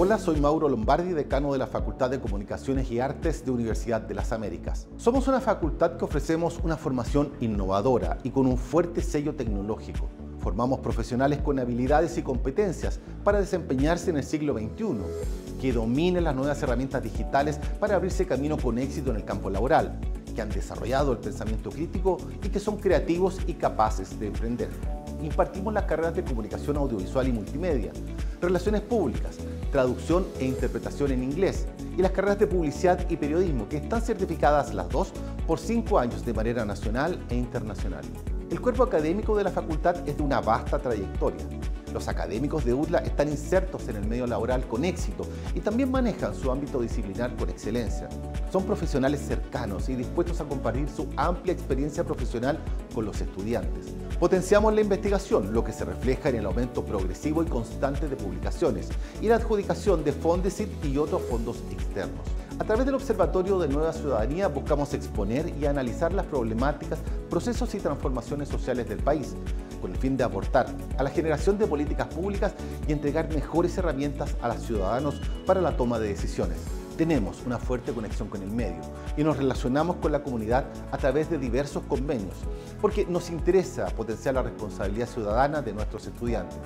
Hola, soy Mauro Lombardi, decano de la Facultad de Comunicaciones y Artes de Universidad de las Américas. Somos una facultad que ofrecemos una formación innovadora y con un fuerte sello tecnológico. Formamos profesionales con habilidades y competencias para desempeñarse en el siglo XXI, que dominen las nuevas herramientas digitales para abrirse camino con éxito en el campo laboral, que han desarrollado el pensamiento crítico y que son creativos y capaces de emprender. Impartimos las carreras de comunicación audiovisual y multimedia, relaciones públicas, traducción e interpretación en inglés y las carreras de publicidad y periodismo, que están certificadas las dos por cinco años de manera nacional e internacional. El cuerpo académico de la facultad es de una vasta trayectoria. Los académicos de UDLA están insertos en el medio laboral con éxito y también manejan su ámbito disciplinar con excelencia. Son profesionales cercanos y dispuestos a compartir su amplia experiencia profesional con los estudiantes. Potenciamos la investigación, lo que se refleja en el aumento progresivo y constante de publicaciones y la adjudicación de Fondesit y otros fondos externos. A través del Observatorio de Nueva Ciudadanía buscamos exponer y analizar las problemáticas, procesos y transformaciones sociales del país, con el fin de aportar a la generación de políticas públicas y entregar mejores herramientas a los ciudadanos para la toma de decisiones tenemos una fuerte conexión con el medio y nos relacionamos con la comunidad a través de diversos convenios, porque nos interesa potenciar la responsabilidad ciudadana de nuestros estudiantes.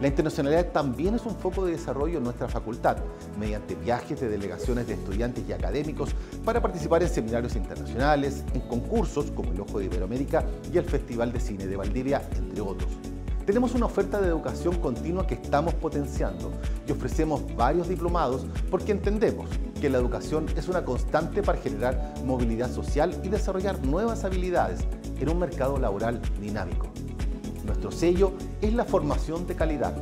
La internacionalidad también es un foco de desarrollo en nuestra facultad, mediante viajes de delegaciones de estudiantes y académicos para participar en seminarios internacionales, en concursos como el Ojo de Iberoamérica y el Festival de Cine de Valdivia, entre otros. Tenemos una oferta de educación continua que estamos potenciando y ofrecemos varios diplomados porque entendemos que la educación es una constante para generar movilidad social y desarrollar nuevas habilidades en un mercado laboral dinámico. Nuestro sello es la formación de calidad